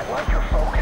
I let your focus.